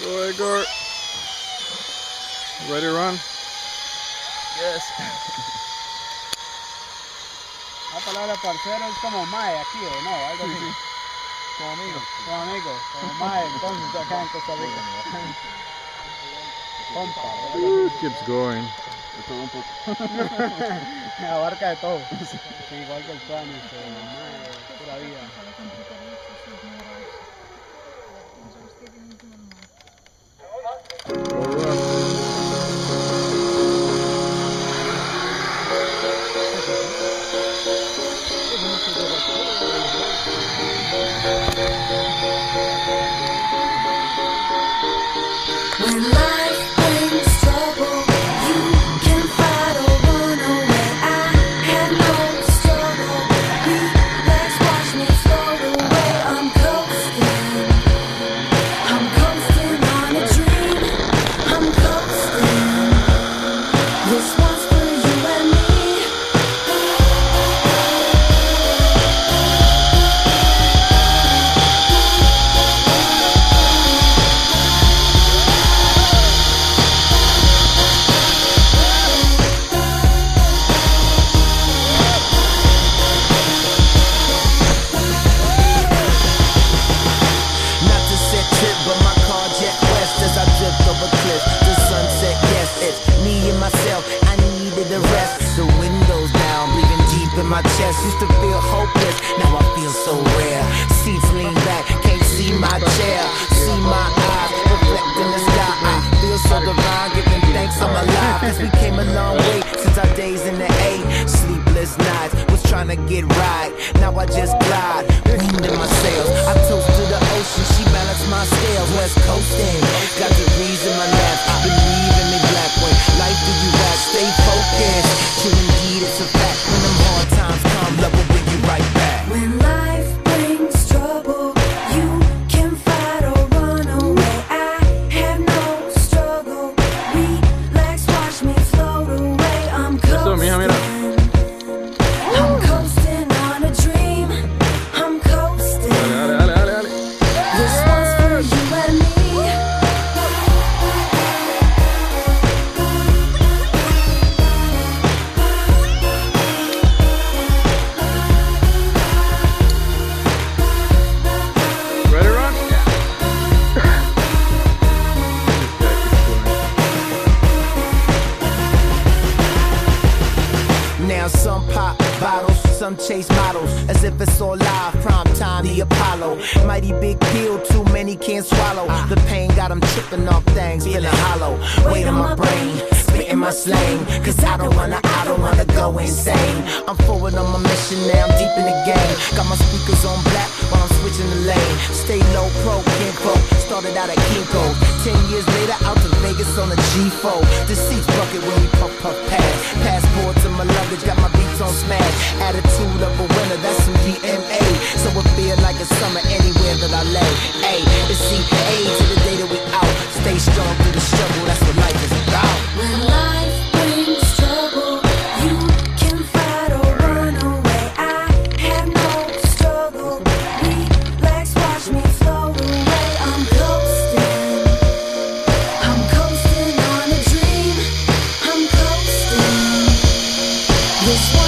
Go Edgar. Ready to run? Yes. La palabra parcero es como mae aquí, ¿o no? Algo así. Como amigo. Como amigo, como mae, entonces acá en Costa Rica. Compa. Ooh, keeps going. Abarca de todo. Igual que el Spanish, pero mae, pura vida. Chest. Used to feel hopeless, now I feel so rare. Seats lean back, can't see my chair. See my eyes reflect in the sky. I feel so divine, giving thanks I'm alive. Cause we came a long way since our days in the A. Sleepless nights, was trying to get right. Now I just glide, wind in my sails. I toast to the ocean, she balanced my scales. West coasting, got degrees Now some pop bottles, some chase models, as if it's all live. Prime time, the Apollo. Mighty big pill, too many can't swallow. The pain got them tripping off things, feeling hollow. Weight on my brain, spitting my slang. Cause I don't wanna, I don't wanna go insane. I'm forward on my mission now, I'm deep in the game. Got my speakers on black while I'm switching the lane. Stay low, pro, kinko. Started out at Kinko. Ten years later, out to Vegas on a G4. The seats bucket when we puff, puff, This one's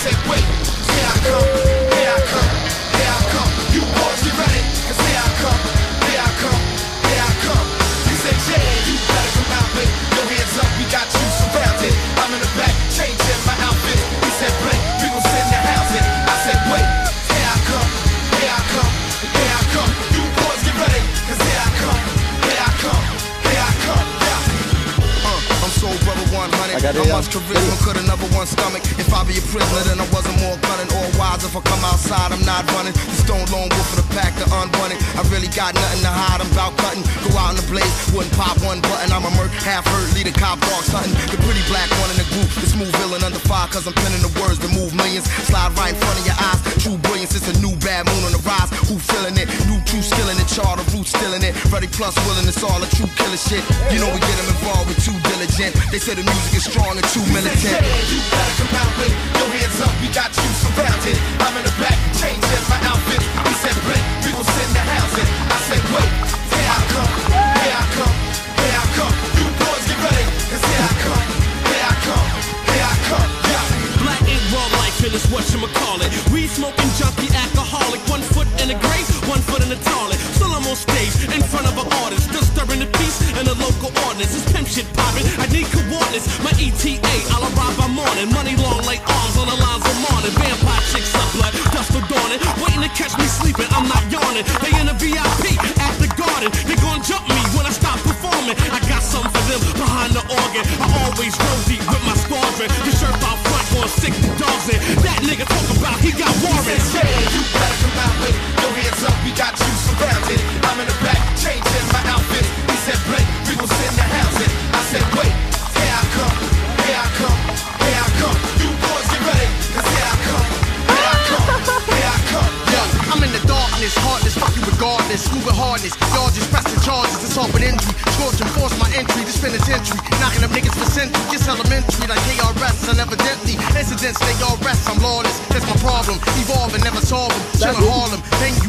said, wait, Uh, I'm so brother 100. I got it, yeah. much charisma could another one stomach? If I be a prisoner, then I wasn't more gunning or wise. If I come outside, I'm not running. The stone lone wolf of the pack, the unbunted. I really got nothing to hide. I'm about cutting. Go out in the blaze, wouldn't pop one button. I'm a merc, half hurt, lead a cop dog hunting. The pretty black one in the group, the smooth villain under fire, cause I'm penning the words that move millions. Slide right in front of your eyes. True brilliance, it's a new bad moon on the rise. Who feeling it? New true skilling it, charter roots stealing it. Ready plus willing, it's all a true killer shit. You know we get them involved with too diligent. They say the music is strong and too militant. You better come out with your hands up, we got you surrounded. I'm in the back, changing my outfit. He said, Blake, we gon' send the housing. I said, wait, here I come, here I come, here I come. You boys get ready, cause here I come, here I come, here I come, yeah. Black ain't raw life and it's what you call it. We smoking junkie alcoholic. One foot in the grave, one foot in the toilet. Still I'm on stage shit poppin'. I need coordinates. My ETA, I'll arrive by morning. Money long like arms on the lines of morning. Vampire chicks up blood, dust for dawning. Waiting to catch me sleeping, I'm not yawning. They in the VIP at the garden. They gon' jump me when I stop performing. I got something for them behind the organ. I always roll deep with my squadron. The shirt out front going sick dogs in. That nigga talk about he got warrants. Yeah, you better come out with all but injury. Scorch and force my entry, this penitentiary. Knocking up niggas for century, just elementary like KRS. And evidently, incidents they all rest. I'm lawless, that's my problem. Evolving, never solve them. Chillin' Harlem, then you